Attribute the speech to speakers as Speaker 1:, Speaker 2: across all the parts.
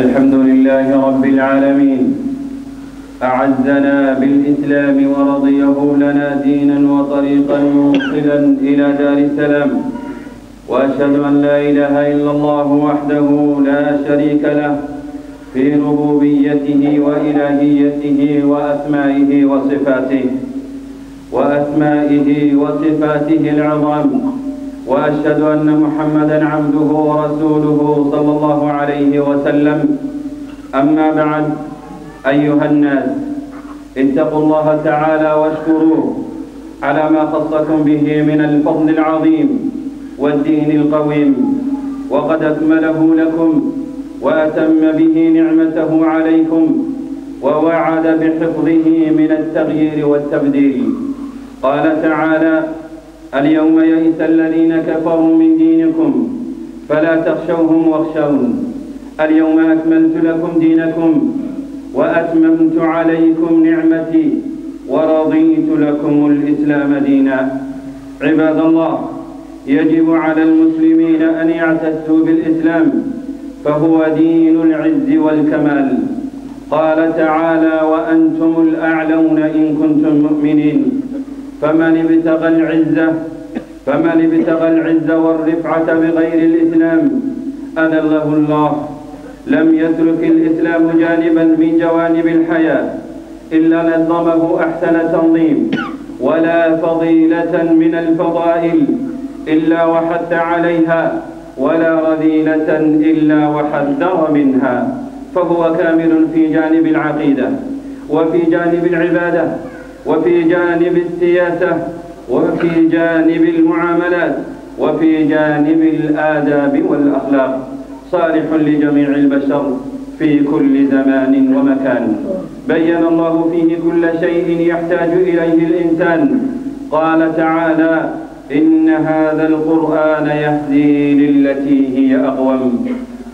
Speaker 1: الحمد لله رب العالمين أعزنا بالإسلام ورضيه لنا دينا وطريقا موصلا إلى دار السلام وأشهد أن لا إله إلا الله وحده لا شريك له في ربوبيته وإلهيته وأسمائه وصفاته وأسمائه وصفاته العظام واشهد ان محمدا عبده ورسوله صلى الله عليه وسلم اما بعد ايها الناس اتقوا الله تعالى واشكروه على ما خصكم به من الفضل العظيم والدين القويم وقد اكمله لكم واتم به نعمته عليكم ووعد بحفظه من التغيير والتبديل قال تعالى اليوم يئس الذين كفروا من دينكم فلا تخشوهم واخشون اليوم أكملت لكم دينكم وأتممت عليكم نعمتي ورضيت لكم الإسلام دينا عباد الله يجب على المسلمين أن يعتزوا بالإسلام فهو دين العز والكمال قال تعالى وأنتم الأعلون إن كنتم مؤمنين فمن ابتغى العزة فمن ابتغى العزة والرفعة بغير الإسلام أذله الله لم يترك الإسلام جانبا من جوانب الحياة إلا نظمه أحسن تنظيم ولا فضيلة من الفضائل إلا وحث عليها ولا رذيلة إلا وحذر منها فهو كامل في جانب العقيدة وفي جانب العبادة وفي جانب السياسة وفي جانب المعاملات وفي جانب الآداب والأخلاق صالح لجميع البشر في كل زمان ومكان بين الله فيه كل شيء يحتاج إليه الإنسان قال تعالى إن هذا القرآن يهدي للتي هي أقوم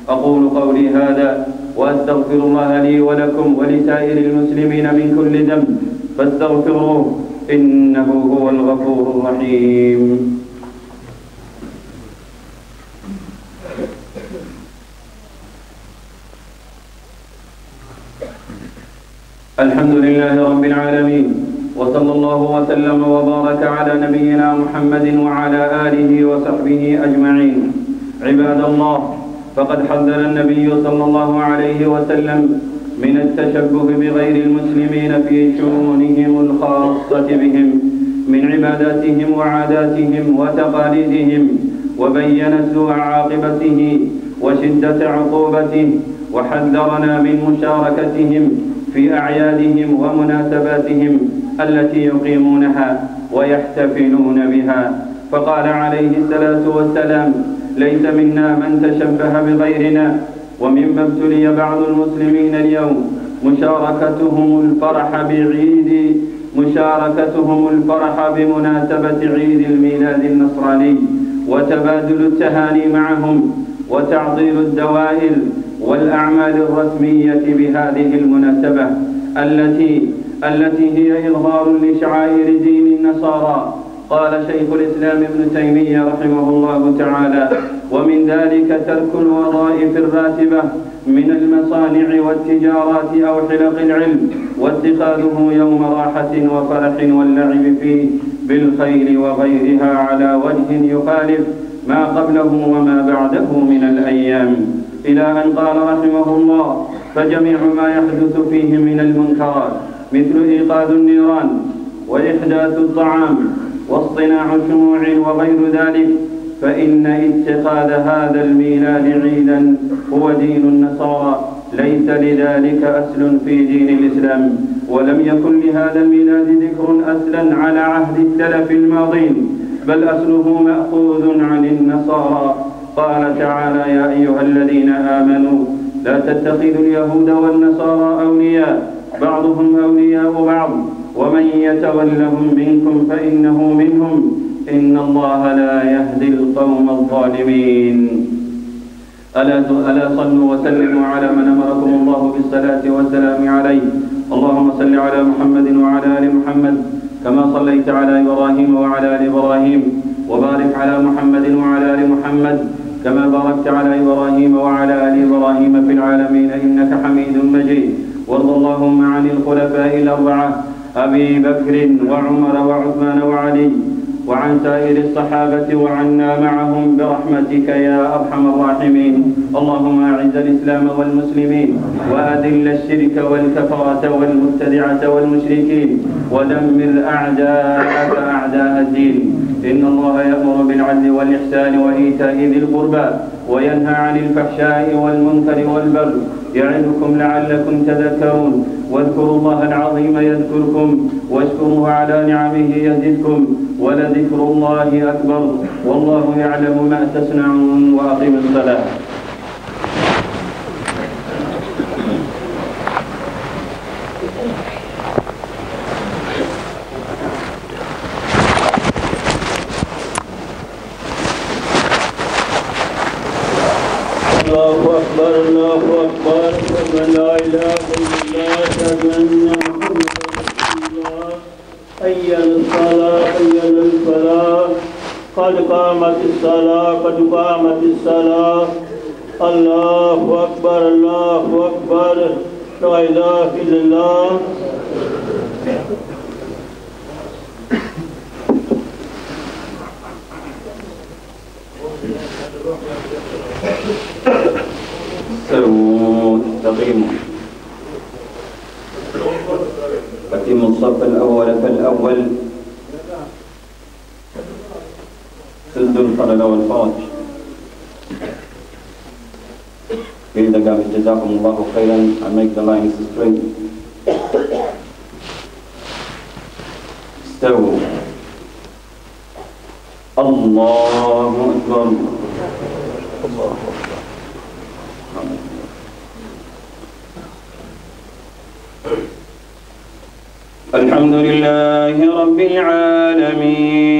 Speaker 1: أقول قولي هذا وأستغفر الله لي ولكم ولسائر المسلمين من كل ذنب فاستغفروه إنه هو الغفور الرحيم الحمد لله رب العالمين وصلى الله وسلم وبارك على نبينا محمد وعلى آله وصحبه أجمعين عباد الله فقد حذر النبي صلى الله عليه وسلم من التشبه بغير المسلمين في شؤونهم الخاصة بهم من عباداتهم وعاداتهم وتقاليدهم وبين سوء عاقبته وشدة عقوبته وحذرنا من مشاركتهم في أعيادهم ومناسباتهم التي يقيمونها ويحتفلون بها فقال عليه الصلاة والسلام ليس منا من تشبه بغيرنا ومما ابتلي بعض المسلمين اليوم مشاركتهم الفرح بعيد مشاركتهم الفرح بمناسبة عيد الميلاد النصراني وتبادل التهاني معهم وتعطيل الدوائر والأعمال الرسمية بهذه المناسبة التي التي هي إظهار لشعائر دين النصارى قال شيخ الإسلام ابن تيمية رحمه الله تعالى ومن ذلك ترك الوظائف الراتبة من المصانع والتجارات أو حلق العلم واتخاذه يوم راحة وفرح واللعب فيه بالخيل وغيرها على وجه يخالف ما قبله وما بعده من الأيام إلى أن قال رحمه الله فجميع ما يحدث فيه من المنكرات مثل إيقاد النيران وإحداث الطعام واصطناع شموع وغير ذلك فإن اتخاذ هذا الميلاد عيدا هو دين النصارى ليس لذلك أسل في دين الإسلام ولم يكن لهذا الميلاد ذكر أسلا على عهد السلف الماضين بل أصله مأخوذ عن النصارى قال تعالى يا أيها الذين آمنوا لا تتخذوا اليهود والنصارى أولياء بعضهم أولياء بعض ومن يتولهم منكم فإنه منهم إن الله لا يهدي القوم الظالمين ألا ألا صلوا وسلموا على من أمركم الله بالصلاة والسلام عليه اللهم صل على محمد وعلى آل محمد كما صليت على إبراهيم وعلى آل إبراهيم وبارك على محمد وعلى آل محمد كما باركت على إبراهيم وعلى آل إبراهيم في العالمين إنك حميد مجيد وارض اللهم عن الخلفاء الأربعة أبي بكر وعمر وعثمان وعلي وعن سائر الصحابة وعنا معهم برحمتك يا أرحم الراحمين اللهم أعز الإسلام والمسلمين وأذل الشرك والكفرة والمبتدعة والمشركين ودمر أعداءك أعداء الدين إن الله يأمر بالعدل والإحسان وإيتاء ذي القربى وينهى عن الفحشاء والمنكر والبغي يعظكم لعلكم تذكرون واذكروا الله العظيم يذكركم واشكروه على نعمه يزدكم ولذكر الله أكبر والله يعلم ما تصنعون واقم الصلاة قد قامت الصلاة قد قامت الصلاة الله أكبر الله أكبر لا إله إلا الله سووا أتموا الصف الأول فالأول ذو الفضل والفرج Praise the God, Jazakumullahu Khairan, and make the lines straight. استووا الله أكبر الله أكبر الحمد لله رب العالمين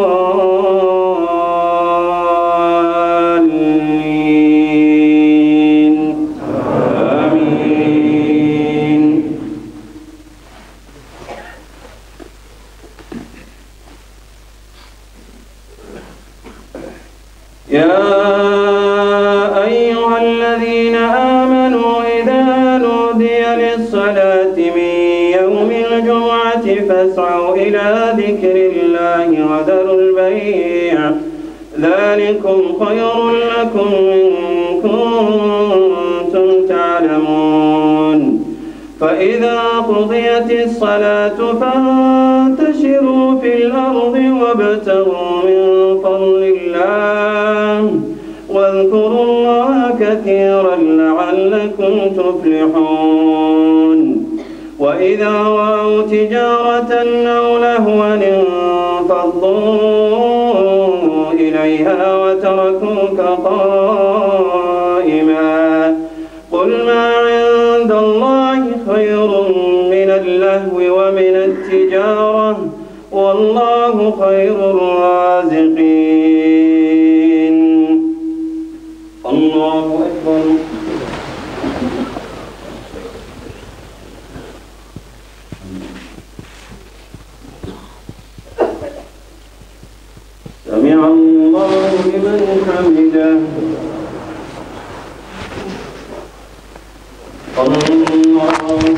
Speaker 1: يا أيها الذين آمنوا إذا نودي للصلاة من يوم الجمعة فاسعوا إلى ذكر الله وذروا البيع ذلكم خير لكم إن كنتم تعلمون فإذا قضيت الصلاة فانتشروا في الأرض وابتغوا واذكروا الله كثيرا لعلكم تفلحون وإذا رأوا تجارة أو لهوا انفضوا إليها وتركوك قائما قل ما عند الله خير من اللهو ومن التجارة والله خير الرازق حمده الله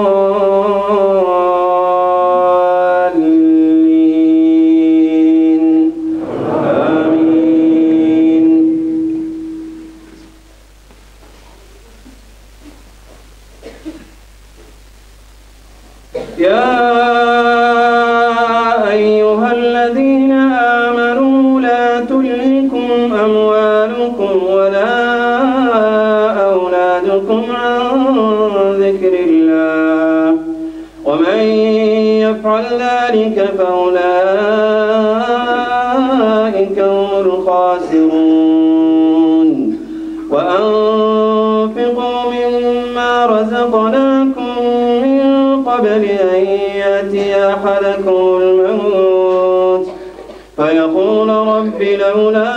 Speaker 1: يفعل ذلك فأولئك هم الخاسرون وأنفقوا مما رزقناكم من قبل أن يأتي أحدكم الموت فيقول رب لولا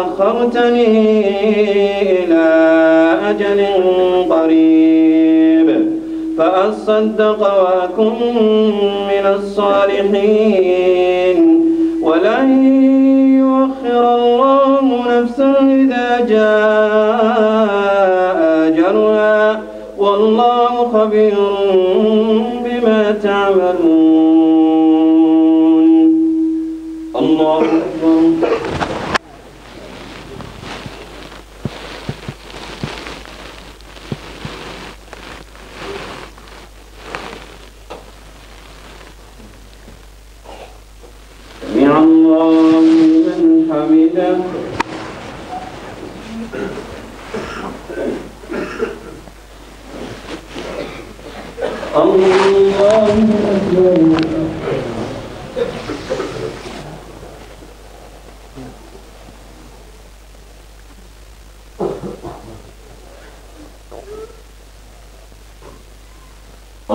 Speaker 1: أخرتني إلى أجل قريب فأصدق وأكن من الصالحين ولن يؤخر الله نفسا إذا جاء أجلها والله خبير